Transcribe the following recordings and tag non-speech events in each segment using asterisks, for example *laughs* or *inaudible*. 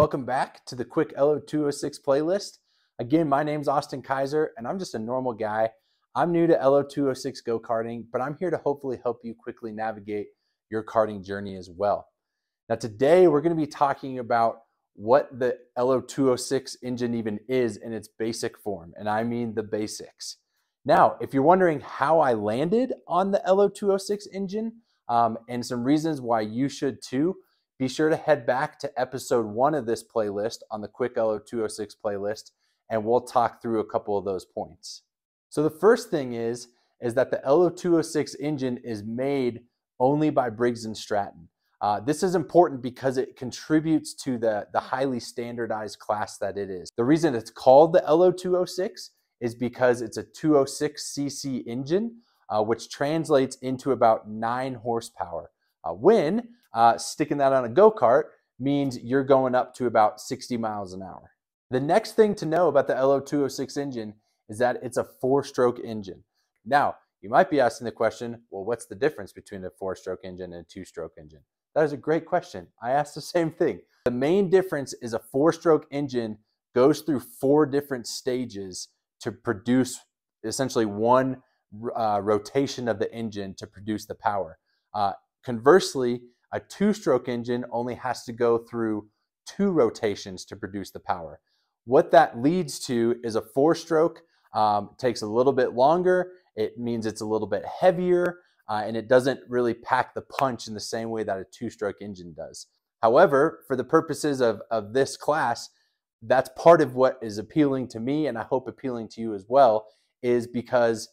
welcome back to the Quick LO206 playlist. Again, my name's Austin Kaiser, and I'm just a normal guy. I'm new to LO206 go karting, but I'm here to hopefully help you quickly navigate your karting journey as well. Now, today we're going to be talking about what the LO206 engine even is in its basic form, and I mean the basics. Now, if you're wondering how I landed on the LO206 engine um, and some reasons why you should too, be sure to head back to episode one of this playlist on the Quick LO206 playlist, and we'll talk through a couple of those points. So the first thing is, is that the LO206 engine is made only by Briggs & Stratton. Uh, this is important because it contributes to the, the highly standardized class that it is. The reason it's called the LO206 is because it's a 206cc engine, uh, which translates into about nine horsepower. Uh, when uh, sticking that on a go kart means you're going up to about 60 miles an hour. The next thing to know about the LO206 engine is that it's a four stroke engine. Now, you might be asking the question well, what's the difference between a four stroke engine and a two stroke engine? That is a great question. I asked the *laughs* same thing. The main difference is a four stroke engine goes through four different stages to produce essentially one uh, rotation of the engine to produce the power. Uh, conversely, a two stroke engine only has to go through two rotations to produce the power. What that leads to is a four stroke, um, takes a little bit longer. It means it's a little bit heavier uh, and it doesn't really pack the punch in the same way that a two stroke engine does. However, for the purposes of, of this class, that's part of what is appealing to me and I hope appealing to you as well, is because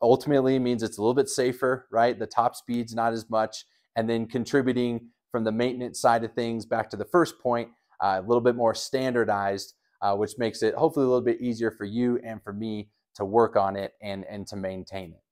ultimately means it's a little bit safer, right? The top speed's not as much and then contributing from the maintenance side of things back to the first point, uh, a little bit more standardized, uh, which makes it hopefully a little bit easier for you and for me to work on it and, and to maintain it.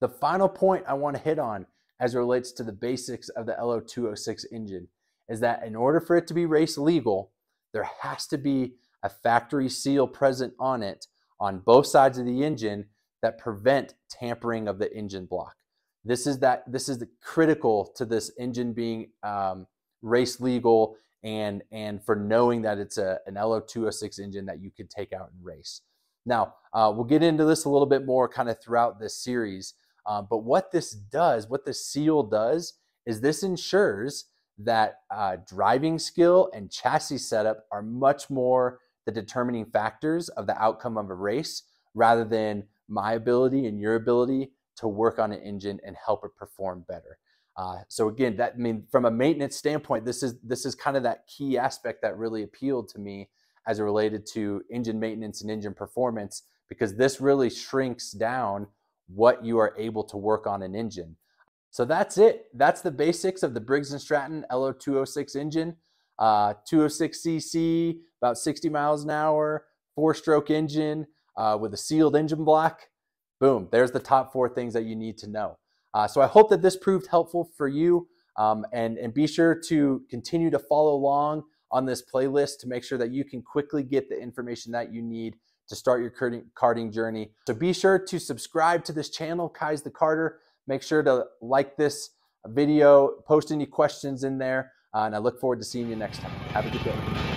The final point I want to hit on as it relates to the basics of the LO206 engine is that in order for it to be race legal, there has to be a factory seal present on it on both sides of the engine that prevent tampering of the engine block. This is that this is the critical to this engine being um, race legal and and for knowing that it's a, an LO206 engine that you could take out and race. Now uh, we'll get into this a little bit more kind of throughout this series. Uh, but what this does, what the seal does, is this ensures that uh, driving skill and chassis setup are much more the determining factors of the outcome of a race rather than my ability and your ability to work on an engine and help it perform better. Uh, so again, that I mean, from a maintenance standpoint, this is this is kind of that key aspect that really appealed to me as it related to engine maintenance and engine performance, because this really shrinks down what you are able to work on an engine. So that's it. That's the basics of the Briggs & Stratton LO206 engine. Uh, 206cc, about 60 miles an hour, four-stroke engine uh, with a sealed engine block boom, there's the top four things that you need to know. Uh, so I hope that this proved helpful for you. Um, and, and be sure to continue to follow along on this playlist to make sure that you can quickly get the information that you need to start your karting journey. So be sure to subscribe to this channel, Kaiz the Karter. Make sure to like this video, post any questions in there, uh, and I look forward to seeing you next time. Have a good day.